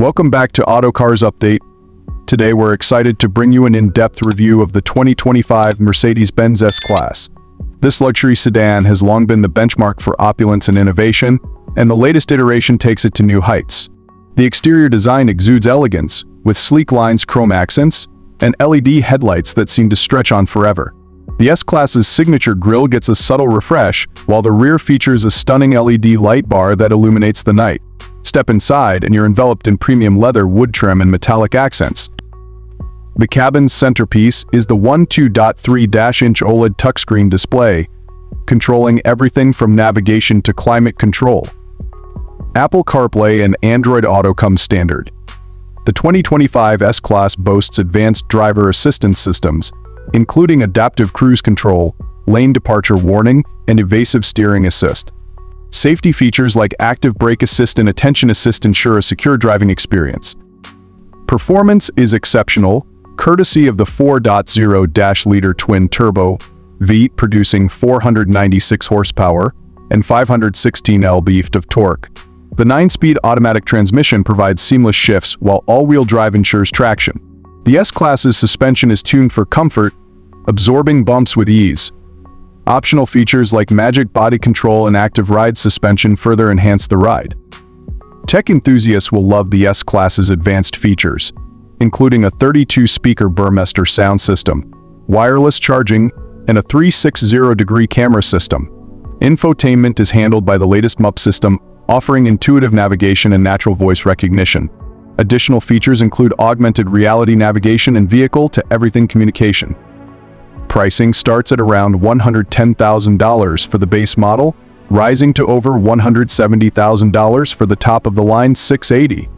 Welcome back to Autocars Update. Today we're excited to bring you an in-depth review of the 2025 Mercedes-Benz S-Class. This luxury sedan has long been the benchmark for opulence and innovation, and the latest iteration takes it to new heights. The exterior design exudes elegance, with sleek lines chrome accents, and LED headlights that seem to stretch on forever. The S-Class's signature grille gets a subtle refresh, while the rear features a stunning LED light bar that illuminates the night. Step inside and you're enveloped in premium leather wood trim and metallic accents. The cabin's centerpiece is the 12.3-inch OLED touchscreen display, controlling everything from navigation to climate control. Apple CarPlay and Android Auto come standard. The 2025 S-Class boasts advanced driver assistance systems, including adaptive cruise control, lane departure warning, and evasive steering assist. Safety features like active brake assist and attention assist ensure a secure driving experience. Performance is exceptional, courtesy of the 4.0-liter twin-turbo V producing 496 horsepower and 516 lb-ft of torque. The 9-speed automatic transmission provides seamless shifts while all-wheel drive ensures traction. The S-Class's suspension is tuned for comfort, absorbing bumps with ease. Optional features like magic body control and active ride suspension further enhance the ride. Tech enthusiasts will love the S-Class's advanced features, including a 32-speaker Burmester sound system, wireless charging, and a 360-degree camera system. Infotainment is handled by the latest MBUX system, offering intuitive navigation and natural voice recognition. Additional features include augmented reality navigation and vehicle-to-everything communication. Pricing starts at around $110,000 for the base model, rising to over $170,000 for the top-of-the-line 680.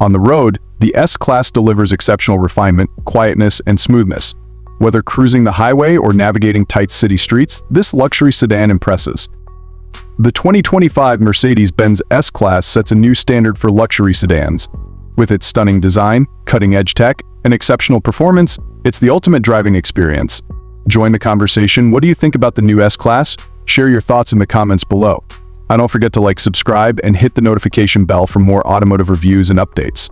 On the road, the S-Class delivers exceptional refinement, quietness, and smoothness. Whether cruising the highway or navigating tight city streets, this luxury sedan impresses. The 2025 Mercedes-Benz S-Class sets a new standard for luxury sedans. With its stunning design, cutting-edge tech, and exceptional performance, it's the ultimate driving experience. Join the conversation. What do you think about the new S-Class? Share your thoughts in the comments below. And don't forget to like, subscribe, and hit the notification bell for more automotive reviews and updates.